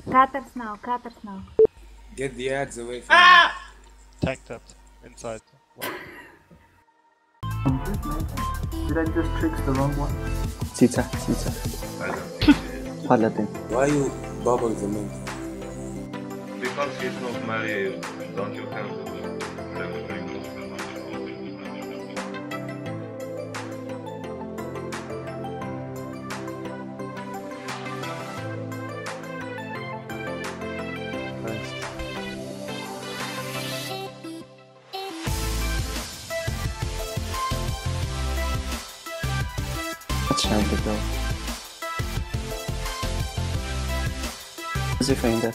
careful. Cutters now, cutters now. Get the ads away from ah! me! Tank tapped. Inside. Did I just trick the wrong one? Cica, cica. Paladin. me. Why you bubble the mint? Because he's not married, don't you have Let's try to go. Is he?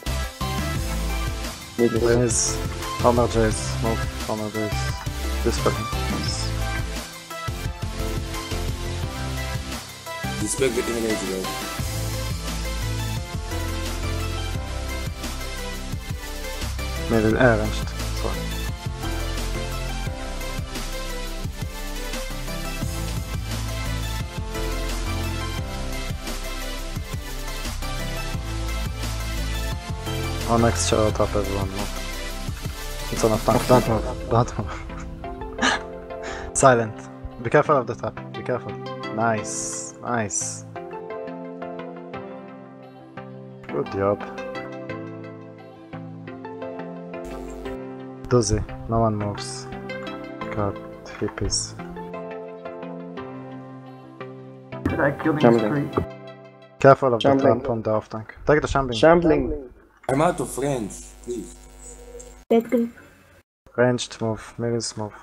Maybe Where is Homer Jace? Move Homer Jace. This for him. Nice. Respect the ranged. Sorry. On next shall top everyone move. It's on a tank. Don't move. Don't move. Silent. Be careful of the trap. Be careful. Nice. Nice. Good job. Doozy. No one moves. God, hippies. Did I kill him straight? Careful of Shambling. the trap on the off tank. Take the shambling. Shambling. I'm out of friends, please. Death Grip. Ranged move. Millis move.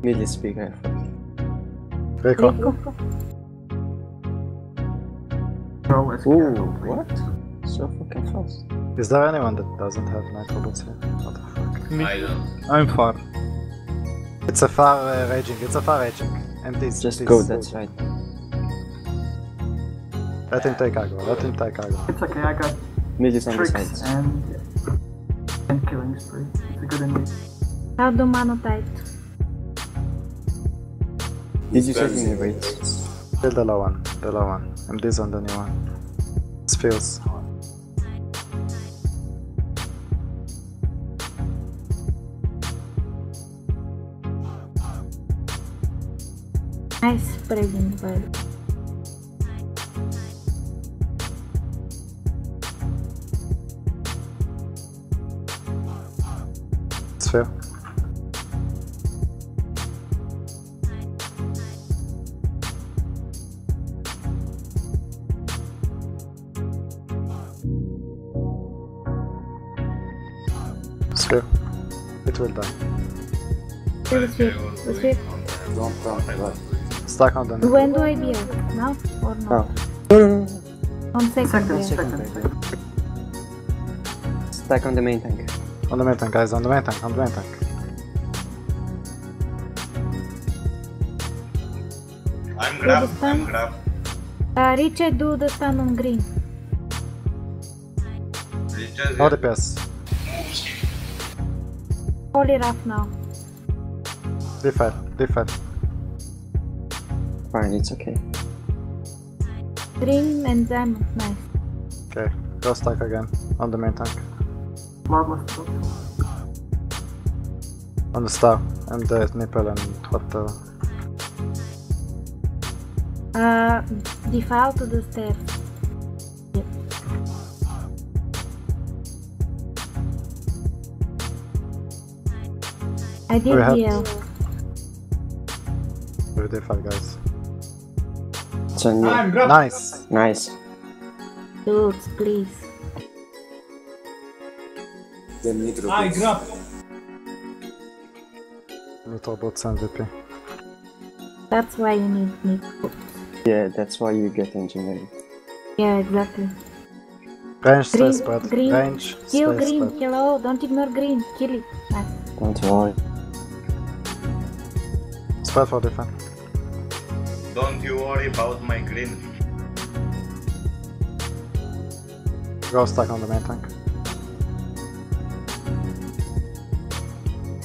Melee speaker. Rico. Rico. Bro, as Ooh, what? So fucking fast. Is there anyone that doesn't have nitro boots here? What the fuck? I don't. I'm far. It's a far uh, raging. It's a far raging. And this. Just this. go that side. Let him take aggro. Let him take aggro. It's okay, I got Melee's on the tricks sides. and and killing spree. It's a good ending. How do Mano tight? Did you save Disperse me the rates? rates. Kill the low one. The low one. And this on the new one. It feels. Nice spreading well. It's fair. It will die. Let's see. Let's see. Don't come, right. Stack on the new. When do I build? Now or No. not? No, no, no. On second Second, second, Second, second. Stack on the main tank. On the main tank, guys. On the main tank. On the main tank. I'm grab, I'm stun? grab. Uh, Richard, do the stun on green. Richard, No DPS. Holy rough now. Defend. Defend. Fine, it's okay. Green and diamond. Nice. Okay. Go stack again. On the main tank. Bloodlust. On the star. And the nipple and whatever. Uh, default to the stairs. I did We have- heal. We defend, guys. It's on you. Nice. Nice. Dudes, please. Then nitro. I boots. grab. Little boots MVP. That's why you need me. Yeah, that's why you get engineering. Yeah, exactly. Range, stay Green, spread. green. Range, Kill stay green. spread. Kill all. Don't ignore green. Kill it. Nice. Don't worry. Spread for defend. don't you worry about my green. Go stuck on the main tank.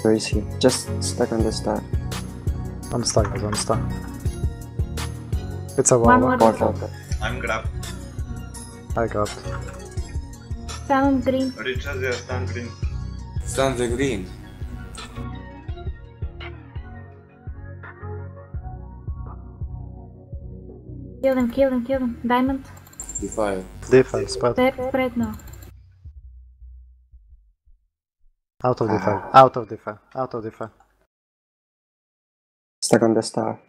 Where is he? Just stuck on the star. I'm stuck, guys. On the star. It's a One wall. more. I'm grab. I got. Sound green. Richazia, stand green. Stand the green. Kill him, kill him, kill him. Diamond. Defy. Defense, spread. Spread, spread now. Out of ah. defense. Out of defense. Out of defense. Stuck on the star.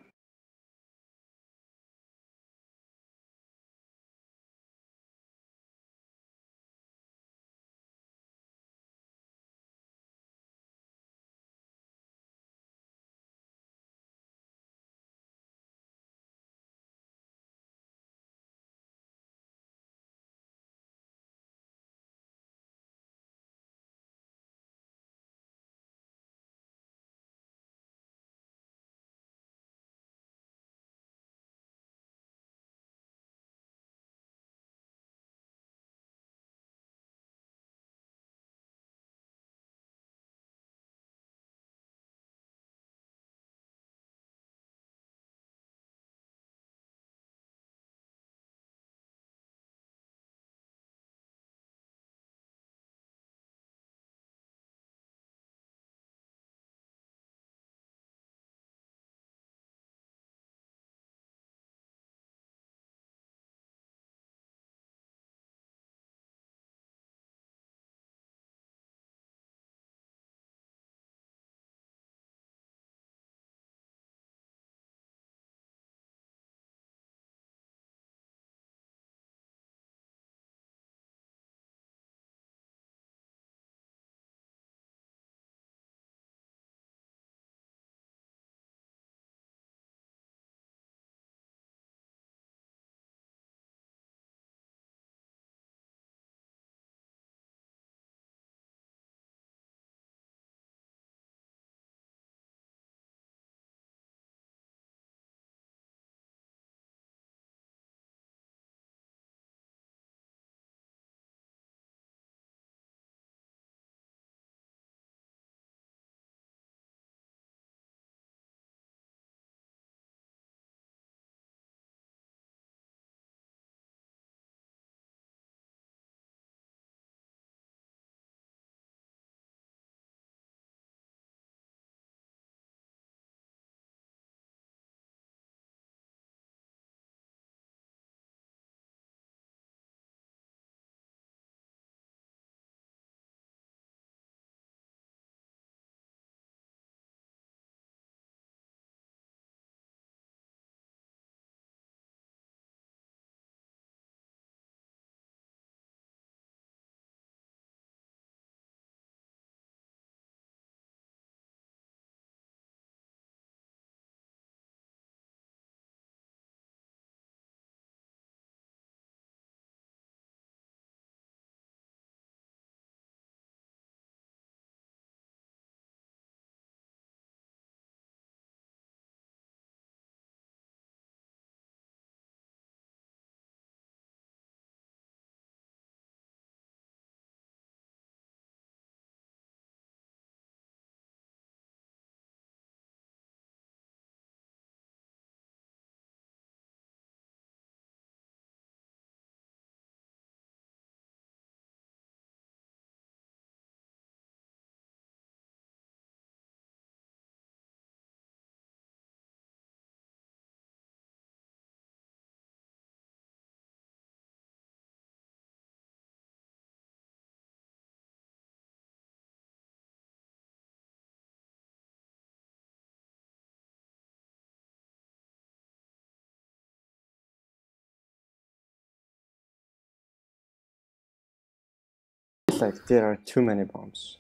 It's like there are too many bombs.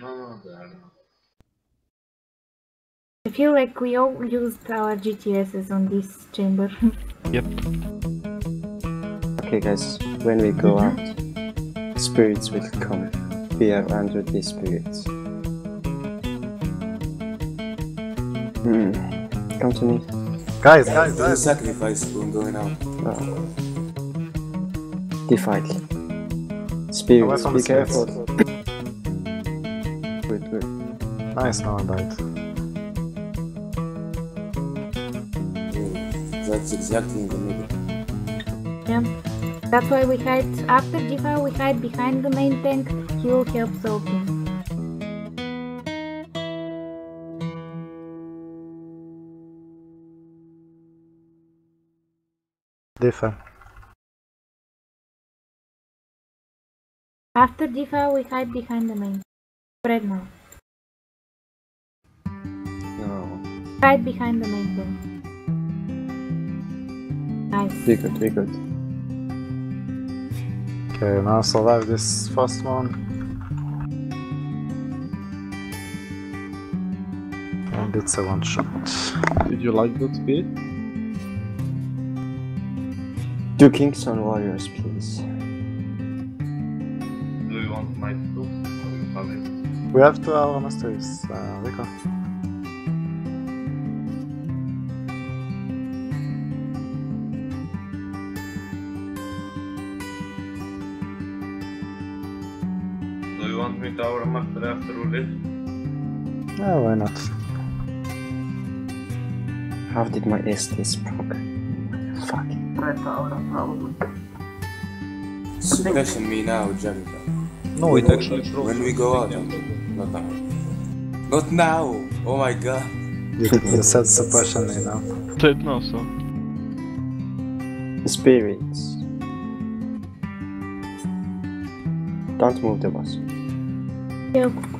No, no, there are not. I feel like we all used our GTSs on this chamber. Yep. Okay, guys, when we go out, spirits will come. We are under the spirits. Hmm. Come to me. Guys, guys, There's a guys. sacrifice when going out. Oh. Defile. Spirits, weapon be is careful. wait, wait. Nice, now one died. That's exactly in the middle. yeah. That's why we hide after G5 we hide behind the main tank. He will help Sophie. Differ. After G5 we hide behind the main. Spread now. Oh. No. Hide behind the main tank. Nice. We good, we good. Okay, now survive this first one. And it's a one shot. Did you like that speed? Two Kingston Warriors, please. Do you my tools? Or it? We have two Aura Masteries, uh, Rico. Do you want me to our master after we leave? Yeah, why not? How did my STs proc? Fuck. Red Aura, probably. Suppression me now, Jericho. No, it actually froze. When we go out, not now. Not now! Oh my god. You, you said suppression me now. Said no, so. Spirits. Don't move the bus. Help.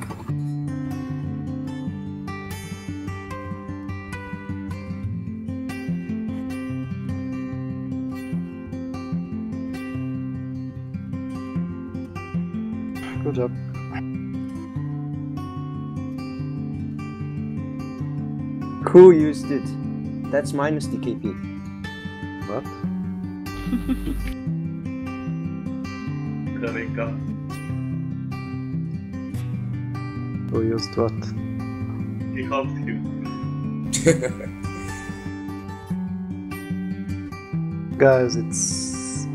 Good job. Who used it? That's minus the KP. What? Karika. Who used what? He helped him. Guys, it's...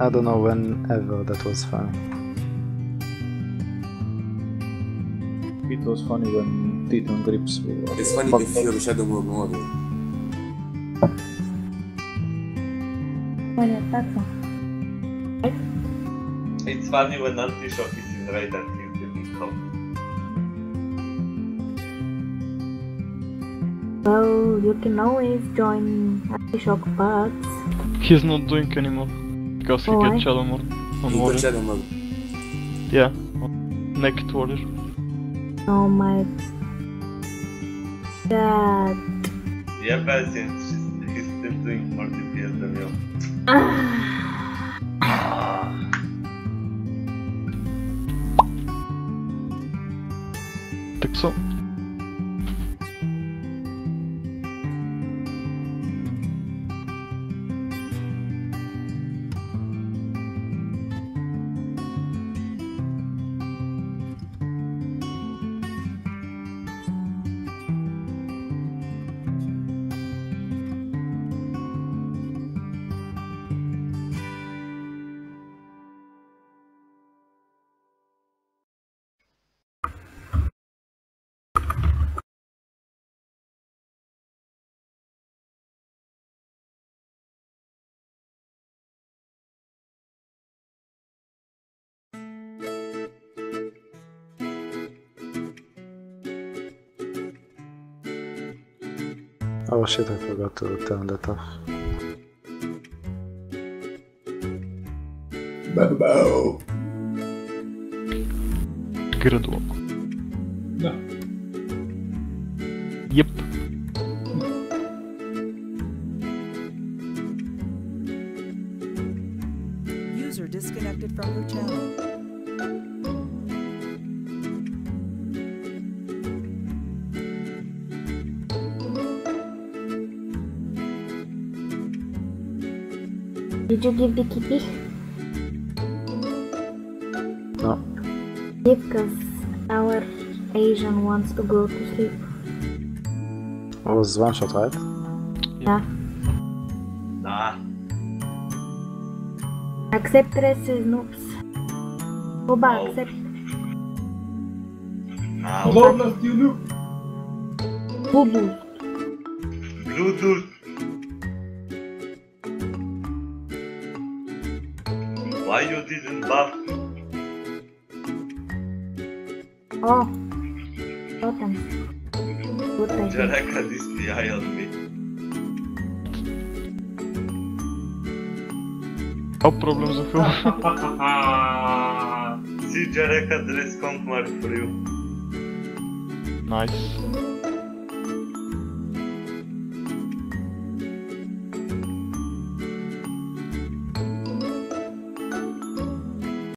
I don't know whenever that was fun. It was funny when Titan grips were. It's funny fucked if up. you're Shadow Move model. When that's. It's funny when anti-shock is in raid and he's getting help. Well, you can always join Shock Bugs. He's not doing anymore. Because he Why? gets Shadow Mode on He got Warrior. Shadow Move. Yeah. on Naked Warrior. Oh my god. Yeah, but since she's, he's still doing more DPS than you. Так so. Oh shit, I forgot to turn that off. Gridlock. Yep. User disconnected from your channel. Did you give the kitty? No. Give cause our Asian wants to go to sleep. It was one shot, right? Yeah. Nah. Accept rest is noobs. Oba, No. accept. Now. Boo-boo. Bluetooth. Why you didn't buff me? Oh. Totem. Good idea. Jareka DPI on me. No problem za chwilę. See Jareka dress comp mark for you. Nice.